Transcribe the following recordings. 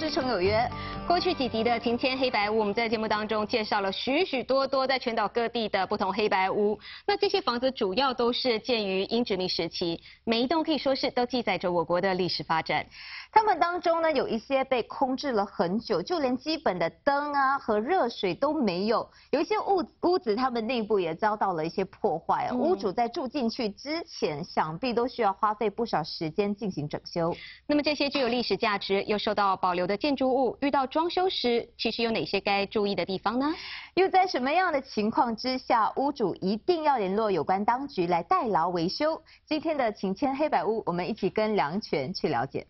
师程有约。过去几集的《晴天黑白屋》，我们在节目当中介绍了许许多多在全岛各地的不同黑白屋。那这些房子主要都是建于英殖民时期，每一栋可以说是都记载着我国的历史发展。他们当中呢，有一些被空置了很久，就连基本的灯啊和热水都没有。有一些屋屋子，他们内部也遭到了一些破坏。屋主在住进去之前，想必都需要花费不少时间进行整修。那么这些具有历史价值又受到保留的建筑物，遇到装修时，其实有哪些该注意的地方呢？又在什么样的情况之下，屋主一定要联络有关当局来代劳维修？今天的晴天黑白屋，我们一起跟梁权去了解。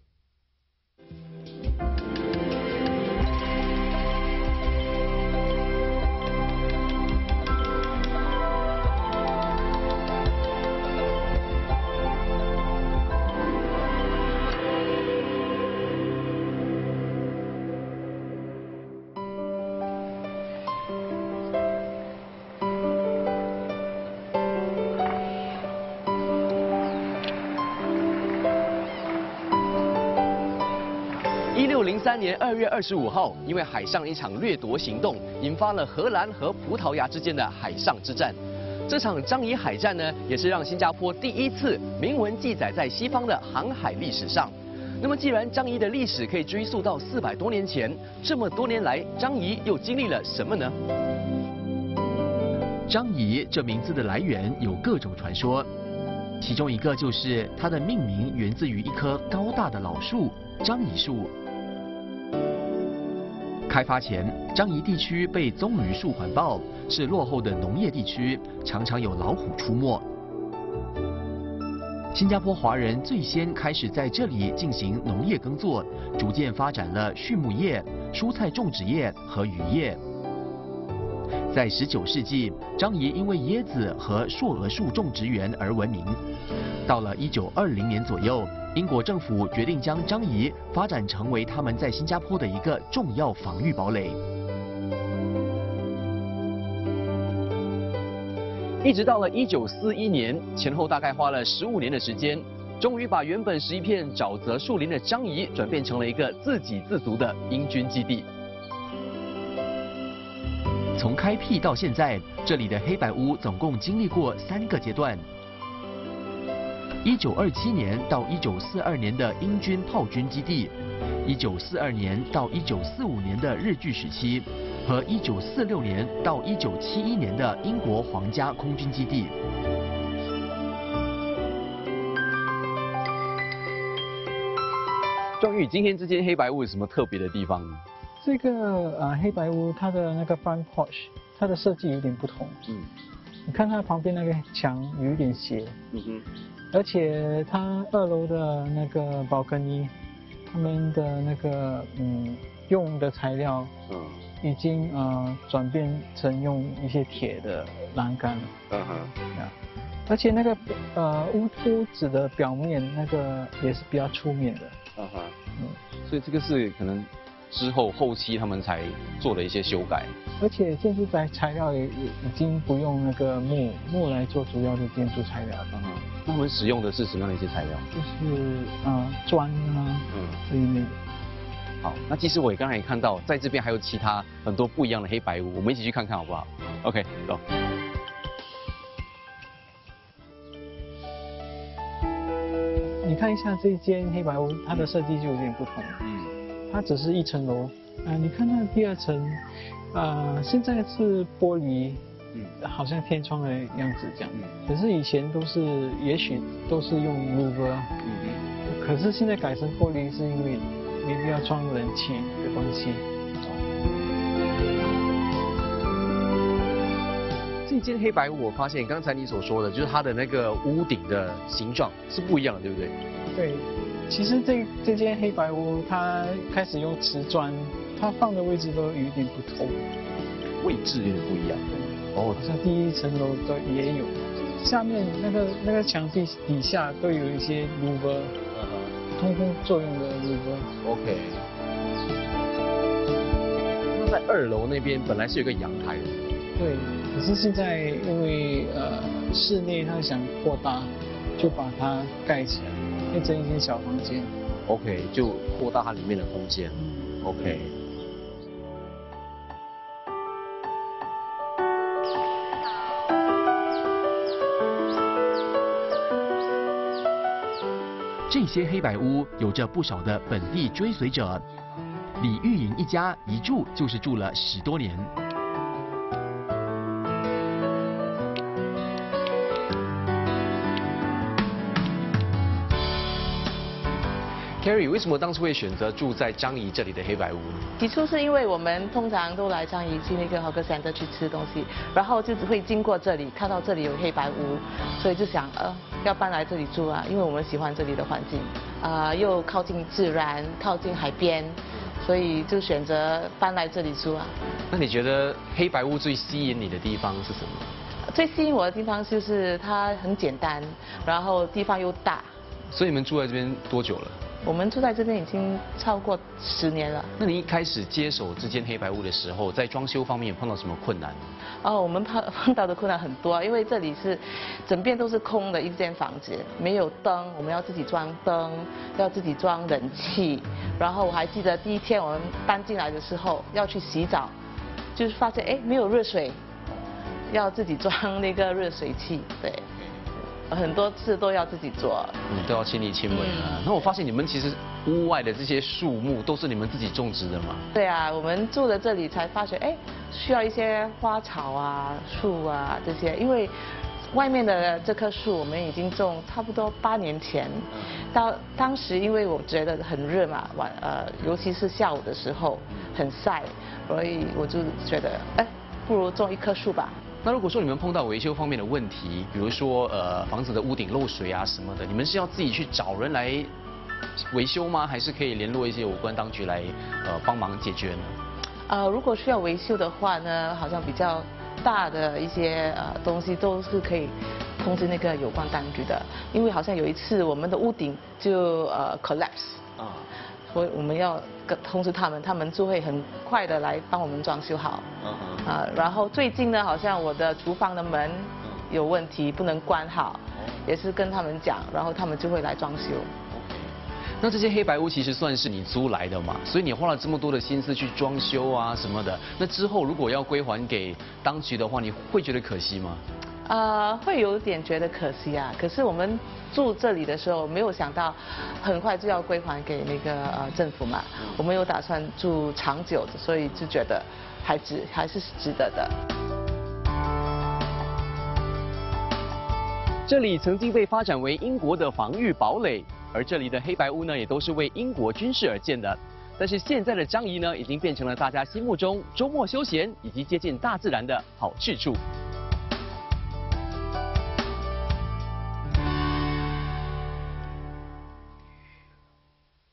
三年二月二十五号，因为海上一场掠夺行动，引发了荷兰和葡萄牙之间的海上之战。这场张仪海战呢，也是让新加坡第一次明文记载在西方的航海历史上。那么，既然张仪的历史可以追溯到四百多年前，这么多年来，张仪又经历了什么呢？张仪这名字的来源有各种传说，其中一个就是它的命名源自于一棵高大的老树——张仪树。开发前，张仪地区被棕榈树环抱，是落后的农业地区，常常有老虎出没。新加坡华人最先开始在这里进行农业耕作，逐渐发展了畜牧业、蔬菜种植业和渔业。在19世纪，张仪因为椰子和硕鹅树种植园而闻名。到了1920年左右。英国政府决定将张仪发展成为他们在新加坡的一个重要防御堡垒。一直到了一九四一年前后，大概花了十五年的时间，终于把原本是一片沼泽树林的张仪转变成了一个自给自足的英军基地。从开辟到现在，这里的黑白屋总共经历过三个阶段。一九二七年到一九四二年的英军炮军基地，一九四二年到一九四五年的日据时期，和一九四六年到一九七一年的英国皇家空军基地。庄宇，今天这间黑白屋有什么特别的地方？这个呃黑白屋它的那个 front porch，它的设计有点不同。嗯，你看它旁边那个墙有一点斜。嗯哼。而且它二楼的那个宝格尼，他们的那个嗯用的材料，嗯，已经呃转变成用一些铁的栏杆了，嗯哼，啊，而且那个呃屋屋子的表面那个也是比较粗面的，嗯哼，嗯，所以这个是可能。之后后期他们才做了一些修改，而且建筑材材料也也已经不用那个木木来做主要的建筑材料了。嗯，那我们使用的是什么样的一些材料？就是啊砖啊，嗯这一类的。好，那其实我也刚才也看到，在这边还有其他很多不一样的黑白屋，我们一起去看看好不好？OK，走。你看一下这间黑白屋，它的设计就有点不同。嗯。它只是一层楼，啊，你看那第二层，啊，现在是玻璃，嗯，好像天窗的样子这样，可是以前都是，也许都是用嗯，可是现在改成玻璃是因为你必要装冷气的关系。这间黑白屋，我发现刚才你所说的，就是它的那个屋顶的形状是不一样的，对不对？对。其实这这间黑白屋，它开始用瓷砖，它放的位置都有一点不同，位置有点不一样。哦，像第一层楼都也有，下面那个那个墙壁底下都有一些路波，通风作用的路波。OK。那在二楼那边本来是有个阳台的。对，可是现在因为呃室内他想扩大，就把它盖起来。变成一间小房间，OK，就扩大它里面的空间。OK。这些黑白屋有着不少的本地追随者，李玉莹一家一住就是住了十多年。Carrie，为什么当初会选择住在张仪这里的黑白屋？起初是因为我们通常都来张仪去那个 Hawker Center 去吃东西，然后就只会经过这里，看到这里有黑白屋，所以就想呃要搬来这里住啊，因为我们喜欢这里的环境，啊又靠近自然，靠近海边，所以就选择搬来这里住啊。那你觉得黑白屋最吸引你的地方是什么？最吸引我的地方就是它很简单，然后地方又大。所以你们住在这边多久了？我们住在这边已经超过十年了。那你一开始接手这间黑白屋的时候，在装修方面碰到什么困难？哦，我们碰碰到的困难很多，因为这里是整边都是空的一间房子，没有灯，我们要自己装灯，要自己装冷气。然后我还记得第一天我们搬进来的时候要去洗澡，就是发现哎没有热水，要自己装那个热水器，对。很多次都要自己做，嗯，都要亲力亲为啊。那我发现你们其实屋外的这些树木都是你们自己种植的吗？对啊，我们住在这里才发觉，哎，需要一些花草啊、树啊这些。因为外面的这棵树我们已经种差不多八年前，到当时因为我觉得很热嘛，晚呃，尤其是下午的时候很晒，所以我就觉得，哎，不如种一棵树吧。那如果说你们碰到维修方面的问题，比如说呃房子的屋顶漏水啊什么的，你们是要自己去找人来维修吗？还是可以联络一些有关当局来呃帮忙解决呢？呃，如果需要维修的话呢，好像比较大的一些呃东西都是可以通知那个有关当局的，因为好像有一次我们的屋顶就呃 collapse 啊。所以我们要跟通知他们，他们就会很快的来帮我们装修好。啊，然后最近呢，好像我的厨房的门有问题，不能关好，也是跟他们讲，然后他们就会来装修。那这些黑白屋其实算是你租来的嘛，所以你花了这么多的心思去装修啊什么的，那之后如果要归还给当局的话，你会觉得可惜吗？呃，会有点觉得可惜啊。可是我们住这里的时候，没有想到很快就要归还给那个呃政府嘛。我们有打算住长久，所以就觉得还值还是值得的。这里曾经被发展为英国的防御堡垒，而这里的黑白屋呢，也都是为英国军事而建的。但是现在的张仪呢，已经变成了大家心目中周末休闲以及接近大自然的好去处。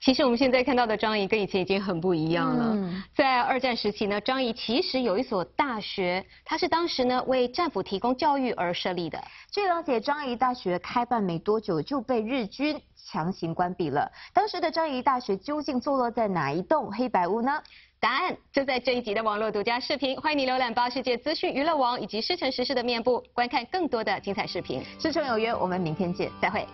其实我们现在看到的张仪跟以前已经很不一样了。嗯在二战时期呢，张仪其实有一所大学，它是当时呢为战俘提供教育而设立的。据了解，张仪大学开办没多久就被日军强行关闭了。当时的张仪大学究竟坐落在哪一栋黑白屋呢？答案就在这一集的网络独家视频。欢迎你浏览八世界资讯娱乐网以及师承实事的面部，观看更多的精彩视频。师承有约，我们明天见，再会。